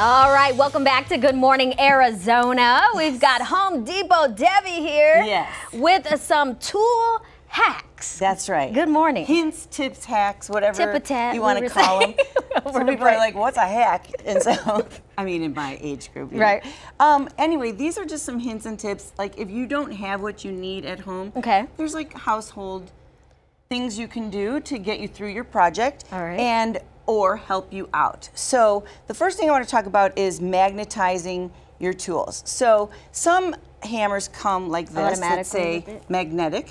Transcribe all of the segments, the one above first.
All right, welcome back to Good Morning Arizona. We've got Home Depot Debbie here Yes. with some tool hacks. That's right. Good morning. Hints, tips, hacks, whatever Tip-a-tat, you want to call them. saying. Some Word people are like, "What's a hack?" And so, I mean, in my age group. Right. Um, anyway, these are just some hints and tips. Like, if you don't have what you need at home, Okay. there's like household things you can do to get you through your project. All right. And or help you out. So the first thing I want to talk about is magnetizing your tools. So some hammers come like this that Automatically say with it. magnetic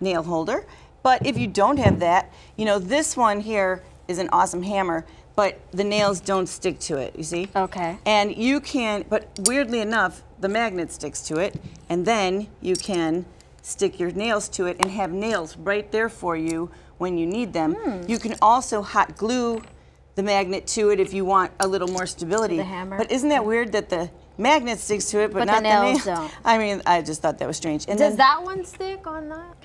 nail holder. But if you don't have that, you know, this one here is an awesome hammer, but the nails don't stick to it, you see? Okay. And you can, but weirdly enough, the magnet sticks to it, and then you can stick your nails to it and have nails right there for you when you need them. Hmm. You can also hot glue the magnet to it if you want a little more stability. The hammer. But isn't that weird that the magnet sticks to it, but, But the not nails nail? don't. I mean, I just thought that was strange. And Does then- that one stick on that?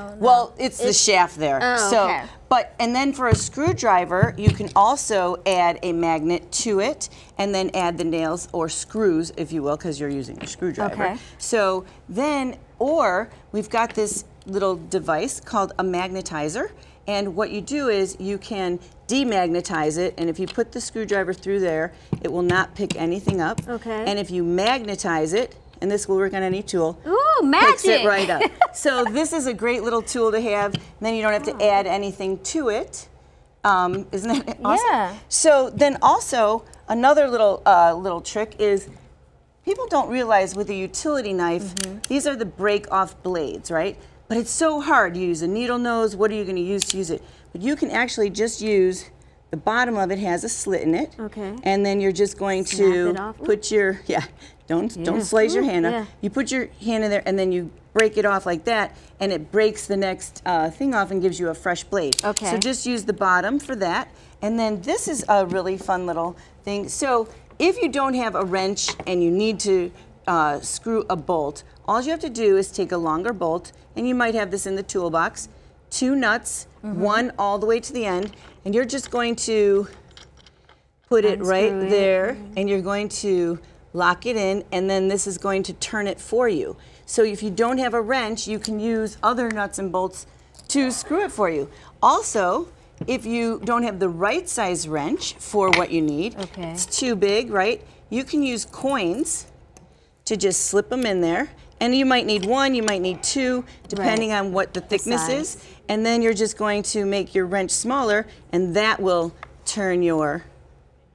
Oh, well, it's the shaft there. Oh, so, okay. but and then for a screwdriver, you can also add a magnet to it, and then add the nails or screws, if you will, because you're using a screwdriver. Okay. So then, or we've got this little device called a magnetizer, and what you do is you can demagnetize it, and if you put the screwdriver through there, it will not pick anything up. Okay. And if you magnetize it, and this will work on any tool, Ooh, magic! picks it right up. so this is a great little tool to have. and Then you don't have to add anything to it. Um, isn't that awesome? Yeah. So then also another little uh, little trick is people don't realize with a utility knife Mm-hmm. these are the break off blades, right? But it's so hard. You use a needle nose. What are you going to use to use it? But you can actually just use the bottom of it has a slit in it. Okay. And then you're just going to it off. Ooh. put your yeah. Don't Yeah. don't slice your hand yeah. off. You put your hand in there and then you break it off like that, and it breaks the next uh, thing off and gives you a fresh blade. Okay. So just use the bottom for that. And then this is a really fun little thing. So if you don't have a wrench and you need to uh, screw a bolt, all you have to do is take a longer bolt, and you might have this in the toolbox, two nuts, Mm-hmm. one all the way to the end, and you're just going to put it right it. there and you're going to lock it in and then this is going to turn it for you. So if you don't have a wrench, you can use other nuts and bolts to screw it for you. Also, if you don't have the right size wrench for what you need, Okay. it's too big, right? You can use coins to just slip them in there. And you might need one, you might need two, depending on what the thickness size. is. And then you're just going to make your wrench smaller, and that will turn your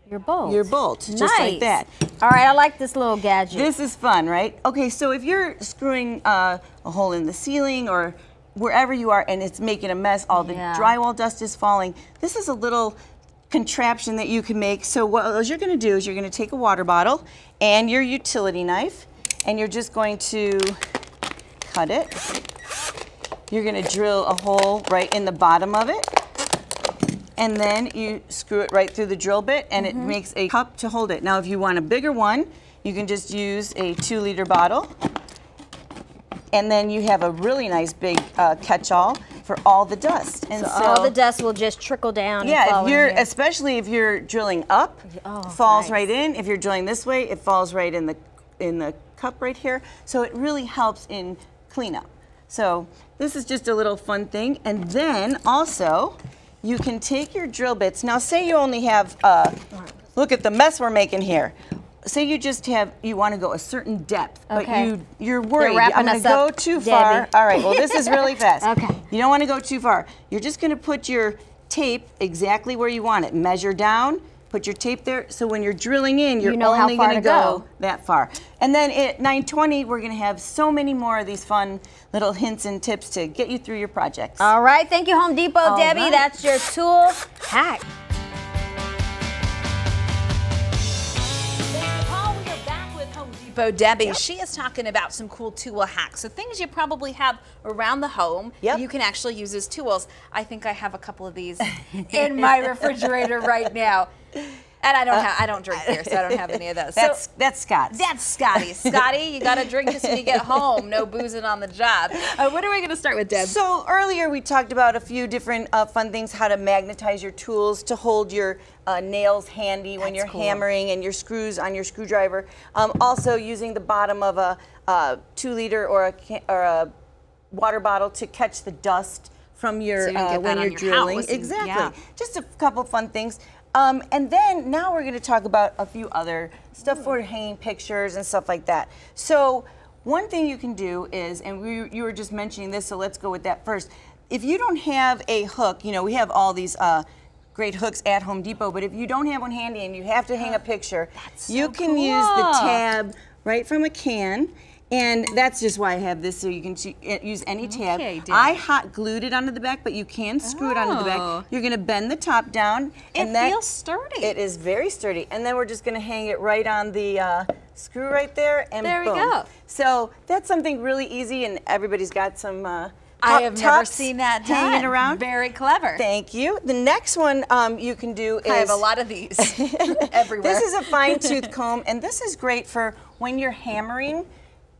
Your bolt. your bolt, nice. just like that. All right, I like this little gadget. This is fun, right? Okay, so if you're screwing uh, a hole in the ceiling or wherever you are and it's making a mess, all the Yeah. drywall dust is falling, this is a little contraption that you can make. So what you're gonna do is you're gonna take a water bottle and your utility knife and you're just going to cut it. You're gonna drill a hole right in the bottom of it. And then you screw it right through the drill bit and Mm-hmm. it makes a cup to hold it. Now if you want a bigger one, you can just use a two liter bottle. And then you have a really nice big uh, catch-all for all the dust. And so all the dust will just trickle down. and yeah, fall if you're especially if you're drilling up, Oh, falls nice. right in. If you're drilling this way, it falls right in the in the cup right here. So it really helps in cleanup. So this is just a little fun thing. And then also, you can take your drill bits. Now, say you only have. Uh, look at the mess we're making here. Say you just have you want to go a certain depth, Okay. but you you're worried. I'm going to go too far. All right. Well, this is really fast. Okay. You don't want to go too far. You're just going to put your tape exactly where you want it. Measure down, put your tape there. So when you're drilling in, you're You know only going to go. that far. And then at 9:20, we're going to have so many more of these fun little hints and tips to get you through your projects. All right, thank you, Home Depot, All Debbie. right. That's your tool hack. Depot Debbie. She is talking about some cool tool hacks. So things you probably have around the home Yep. you can actually use as tools. I think I have a couple of these in my refrigerator right now. And I don't have, I don't drink beer, so I don't have any of those. That's so that's Scott's. that's Scotty. Scotty, you got to drink this when you get home. No boozing on the job. Uh, what are we going to start with, Deb? So earlier we talked about a few different uh, fun things, how to magnetize your tools to hold your uh, nails handy when you're cool. hammering and your screws on your screwdriver. Um, also using the bottom of a uh, two liter or a, or a water bottle to catch the dust from your So you uh, when you're your drilling. house and- exactly. yeah. Just a couple fun things. Um, and then now we're going to talk about a few other stuff for hanging pictures and stuff like that. So one thing you can do is, and we, you were just mentioning this, so let's go with that first. If you don't have a hook, you know, we have all these uh, great hooks at Home Depot, but if you don't have one handy and you have to hang a picture, you can use the tab right from a can. And that's just why I have this, so you can uh, use any tab. Okay. I hot glued it onto the back, but you can screw it onto the Oh. back. You're gonna bend the top down. And it feels sturdy. It is very sturdy. And then we're just gonna hang it right on the uh, screw right there, and There we go. So that's something really easy, and everybody's got some. Uh, I have never seen that hanging around. Very clever. Thank you. The next one um, you can do is. I have a lot of these everywhere. This is a fine tooth comb, and this is great for when you're hammering.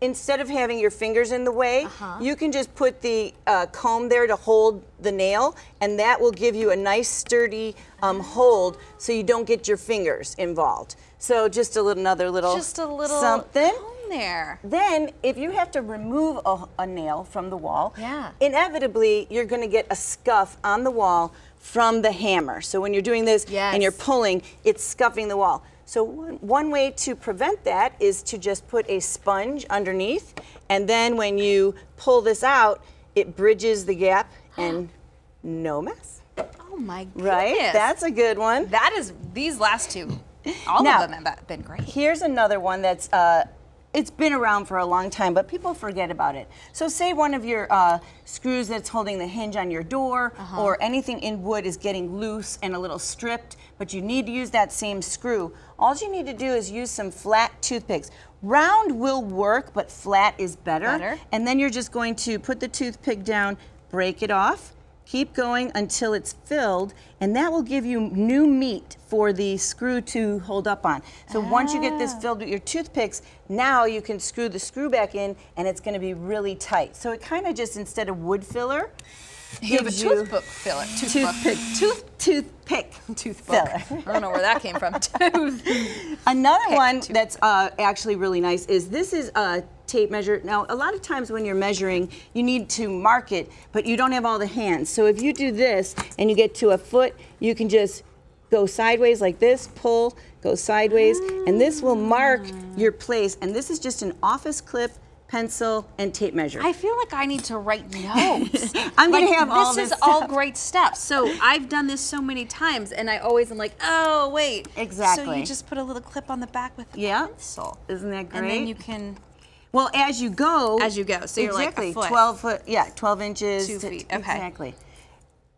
Instead of having your fingers in the way, Uh-huh. you can just put the uh, comb there to hold the nail, and that will give you a nice sturdy um, hold, so you don't get your fingers involved. So just a little, another little, just a little something. there. Then, if you have to remove a, a nail from the wall, Yeah. inevitably you're going to get a scuff on the wall from the hammer. So when you're doing this and you're pulling, it's scuffing the wall. So one, one way to prevent that is to just put a sponge underneath, and then when you pull this out, it bridges the gap and no mess. Oh my goodness. Right? That's a good one. that is these last two. All Now- of them have been great. Here's another one that's uh, it's been around for a long time, but people forget about it. So say one of your uh, screws that's holding the hinge on your door or anything in wood is getting loose and a little stripped, but you need to use that same screw. All you need to do is use some flat toothpicks. Round will work, but flat is better. Better. And then you're just going to put the toothpick down, break it off, keep going until it's filled, and that will give you new meat for the screw to hold up on. So once you get this filled with your toothpicks, now you can screw the screw back in and it's gonna be really tight. So it kind of just, instead of wood filler, You have a toothbook filler. Toothpick, tooth, toothpick Toothbook. filler. I don't know where that came from. Tooth. Another Pick one to- that's uh, actually really nice is this is a tape measure. Now, a lot of times when you're measuring, you need to mark it, but you don't have all the hands. So if you do this and you get to a foot, you can just go sideways like this, pull, go sideways, and this will mark your place. And this is just an office clip, pencil, and tape measure. I feel like I need to write notes. I'm gonna Like, have all this this is all great stuff. So I've done this so many times, and I always am like, oh wait. Exactly. So you just put a little clip on the back with a Yeah. pencil, Isn't that great? and then you can. Well, as you go, As you go, so you're like exactly foot. 12 foot, yeah, 12 inches. Two feet, okay. Exactly.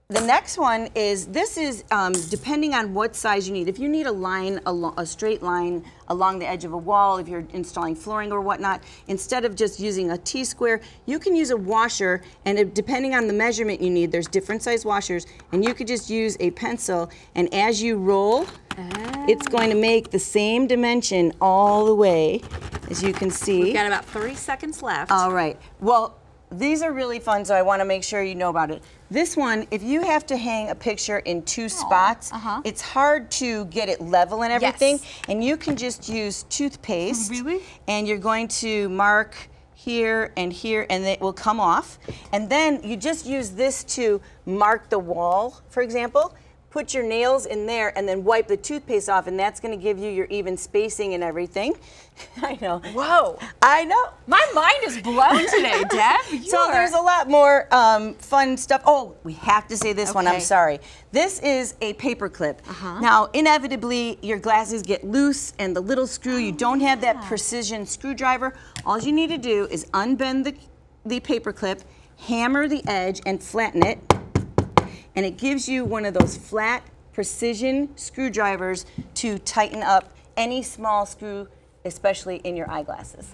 The next one is this is um, depending on what size you need. If you need a line, a straight line along the edge of a wall, if you're installing flooring or whatnot, instead of just using a T square, you can use a washer. And it, depending on the measurement you need, there's different size washers, and you could just use a pencil. And as you roll, it's going to make the same dimension all the way, as you can see. We've got about 30 seconds left. All right. Well, these are really fun, so I want to make sure you know about it. This one, if you have to hang a picture in two spots, uh-huh. it's hard to get it level and everything. Yes. And you can just use toothpaste. Really? And you're going to mark here and here, and it will come off. And then you just use this to mark the wall, for example. Put your nails in there and then wipe the toothpaste off, and that's going to give you your even spacing and everything. I know. Whoa. I know. My mind is blown today, Deb. So there's a lot more um, fun stuff. Oh, we have to say this one. I'm sorry. This is a paper clip. Uh-huh. Now, inevitably, your glasses get loose, and the little screw. You don't have that precision screwdriver. All you need to do is unbend the the paper clip, hammer the edge, and flatten it, and it gives you one of those flat precision screwdrivers to tighten up any small screw, especially in your eyeglasses.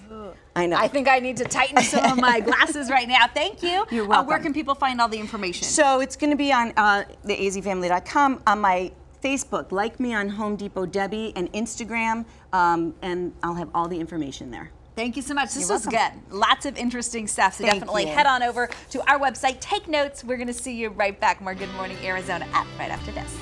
I know. I think I need to tighten some of my glasses right now. Thank you. You're Uh, where can people find all the information? So it's going to be on uh, the azfamily.com on my Facebook. Like me on Home Depot Debbie and Instagram, um, and I'll have all the information there. Thank you so much. This You're was welcome. good. Lots of interesting stuff. So Thank definitely you. head on over to our website, take notes. We're going to see you right back. More Good Morning Arizona up right after this.